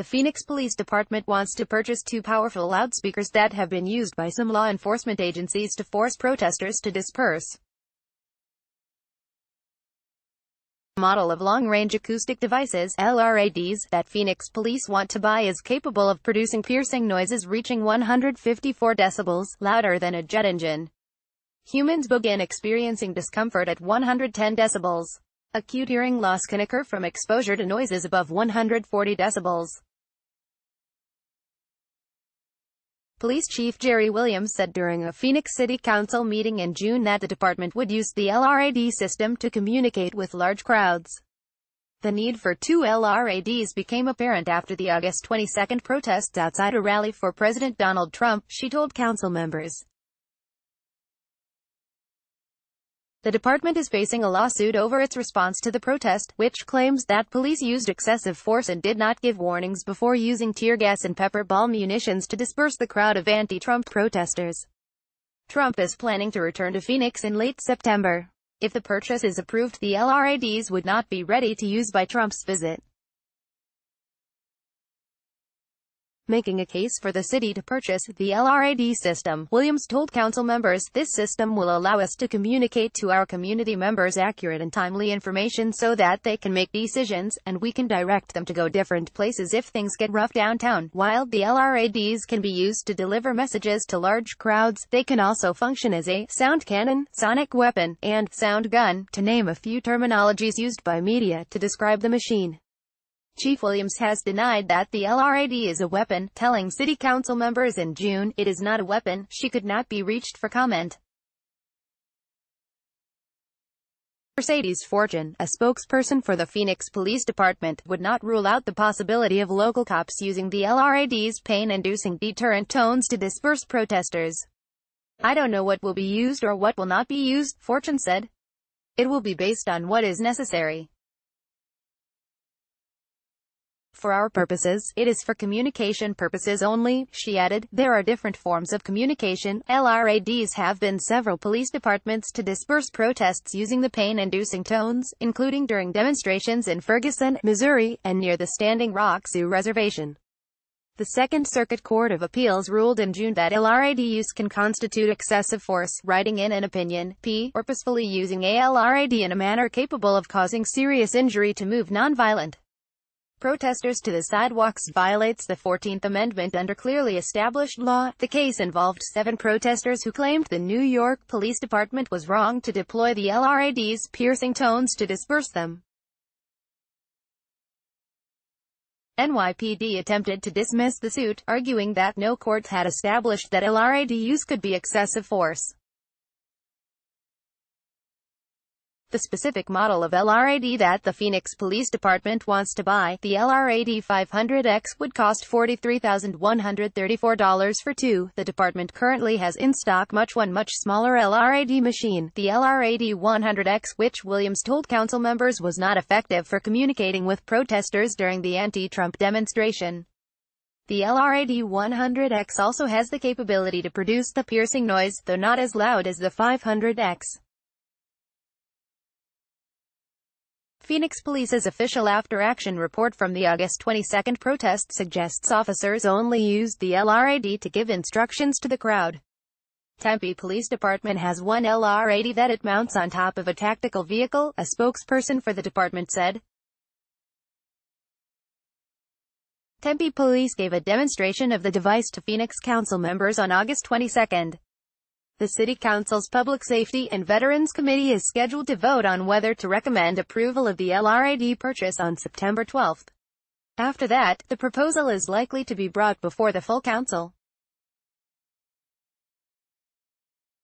The Phoenix Police Department wants to purchase two powerful loudspeakers that have been used by some law enforcement agencies to force protesters to disperse. model of long-range acoustic devices, LRADs, that Phoenix police want to buy is capable of producing piercing noises reaching 154 decibels, louder than a jet engine. Humans begin experiencing discomfort at 110 decibels. Acute hearing loss can occur from exposure to noises above 140 decibels. Police Chief Jerri Williams said during a Phoenix City Council meeting in June that the department would use the LRAD system to communicate with large crowds. The need for two LRADs became apparent after the August 22 protests outside a rally for President Donald Trump, she told council members. The department is facing a lawsuit over its response to the protest, which claims that police used excessive force and did not give warnings before using tear gas and pepper ball munitions to disperse the crowd of anti-Trump protesters. Trump is planning to return to Phoenix in late September. If the purchase is approved the LRADs would not be ready to use by Trump's visit. Making a case for the city to purchase the LRAD system. Williams told council members, this system will allow us to communicate to our community members accurate and timely information so that they can make decisions, and we can direct them to go different places if things get rough downtown. While the LRADs can be used to deliver messages to large crowds, they can also function as a sound cannon, sonic weapon, and sound gun, to name a few terminologies used by media to describe the machine. Chief Williams has denied that the LRAD is a weapon, telling city council members in June, it is not a weapon, she could not be reached for comment. Mercedes Fortune, a spokesperson for the Phoenix Police Department, would not rule out the possibility of local cops using the LRAD's pain-inducing deterrent tones to disperse protesters. I don't know what will be used or what will not be used, Fortune said. It will be based on what is necessary. For our purposes, it is for communication purposes only, she added. There are different forms of communication. LRADs have been several police departments to disperse protests using the pain-inducing tones, including during demonstrations in Ferguson, Missouri, and near the Standing Rock Sioux Reservation. The Second Circuit Court of Appeals ruled in June that LRAD use can constitute excessive force, writing in an opinion, p. purposefully using a LRAD in a manner capable of causing serious injury to move nonviolent protesters to the sidewalks violates the 14th Amendment under clearly established law. The case involved seven protesters who claimed the New York Police Department was wrong to deploy the LRAD's piercing tones to disperse them. NYPD attempted to dismiss the suit, arguing that no court had established that LRAD use could be excessive force. The specific model of LRAD that the Phoenix Police Department wants to buy, the LRAD 500X, would cost $43,134 for two. The department currently has in stock much one much smaller LRAD machine, the LRAD 100X, which Williams told council members was not effective for communicating with protesters during the anti-Trump demonstration. The LRAD 100X also has the capability to produce the piercing noise, though not as loud as the 500X. Phoenix Police's official after-action report from the August 22 protest suggests officers only used the LRAD to give instructions to the crowd. Tempe Police Department has one LRAD that it mounts on top of a tactical vehicle, a spokesperson for the department said. Tempe Police gave a demonstration of the device to Phoenix Council members on August 22. The City Council's Public Safety and Veterans Committee is scheduled to vote on whether to recommend approval of the LRAD purchase on September 12. After that, the proposal is likely to be brought before the full council.